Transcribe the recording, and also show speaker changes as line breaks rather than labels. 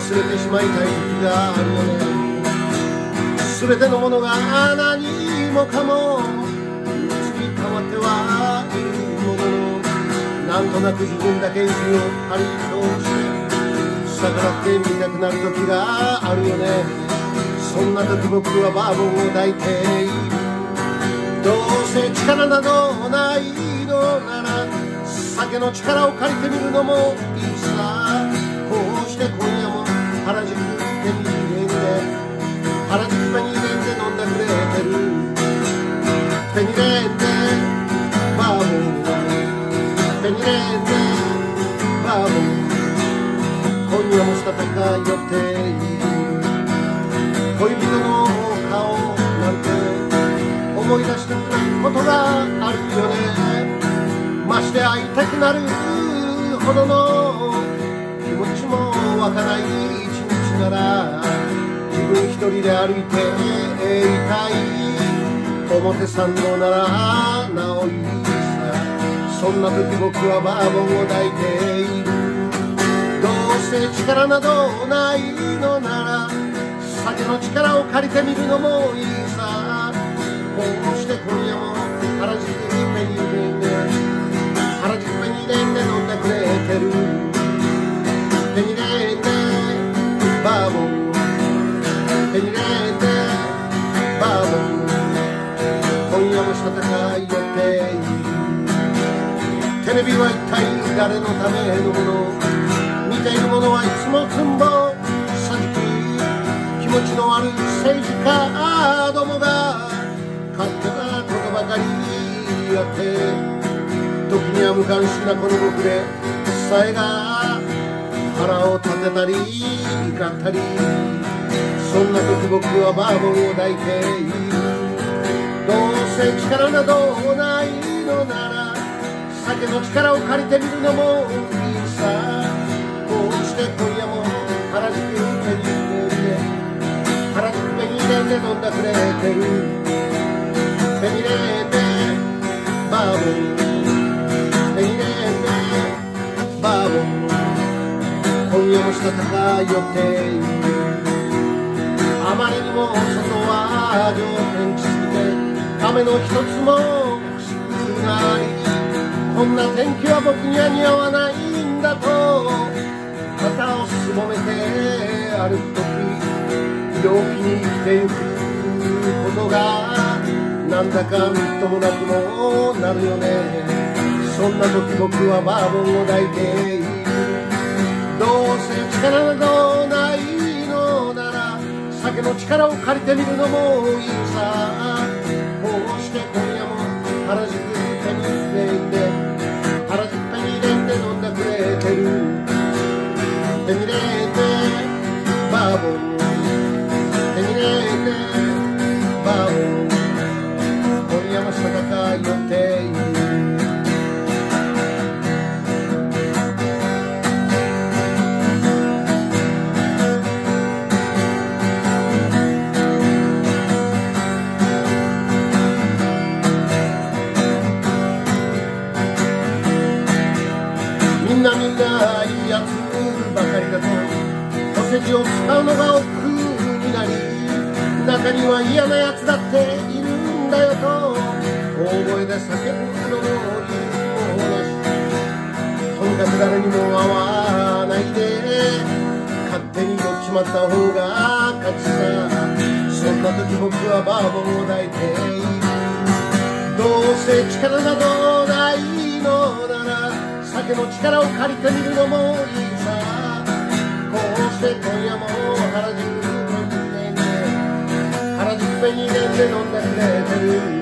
忘れてしまいたい時があるよね。全てのものが何もかも移り変わってはいるもの。のなんとなく自分だけ意地を張り通して逆らってみたくなる時があるよね。そんな時僕はバーボンを抱いている。どうせ力などないのなら酒の力を借りてみるのもいいさ。今夜も育たない。予定。恋人の顔をなく思い出してもらうことがあるよねまして会いたくなるほどの気持ちも湧かない一日なら自分一人で歩いていたい表参道ならなおいんな時僕はバーボンを抱いているどうせ力などないのなら酒の力を借りてみるのもいいさこうして今夜も原宿にペニーで原宿ペニーで飲んでくれてるペニーレンでバーボンペニーレンでバーボン今夜もしたたかいよってテレビは一体誰のためのもの見ているものはいつもつんぼさじき気持ちの悪い政治家どもが勝手なことばかりやって時には無関心なこの僕でさえが腹を立てたり怒ったりそんな時僕はバーボンを抱いているどうせ力などないのなら酒の力を借りてみるのもいいさこうして今夜も原宿ペニーで原宿ペニーで飲んでくれてるペニーレンでバーボンペニーレンでバーボン今夜もしたたかいよっているあまりにも外は条件きすぎて雨の一つも欲しくない。こんな天気は僕には似合わないんだと。肩をすぼめて歩く時陽気に生きてゆくことがなんだかみっともなくもなるよね。そんな時僕はバーボンを抱いている。どうせ力などないのなら酒の力を借りてみるのもいいさ。こうして今夜も原宿バお世辞を使うのが億劫になり中には嫌なやつだっているんだよと大声で叫ぶのも理由もなしとにかく誰にも会わないで勝手に乗っちまった方が勝ちさそんな時僕はバーボンを抱いてどうせ力などないのなら酒の力を借りてみるのもいいして今夜も原宿ペンで原宿ペニーレンで飲んでくれてる